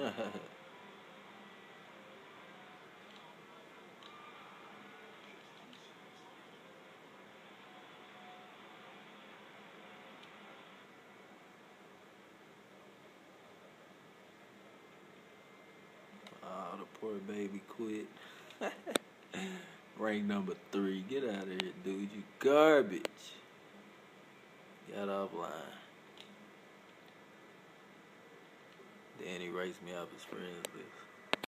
oh, the poor baby quit. Rank number three. Get out of here, dude. You garbage. Got offline. He writes me off his friends list.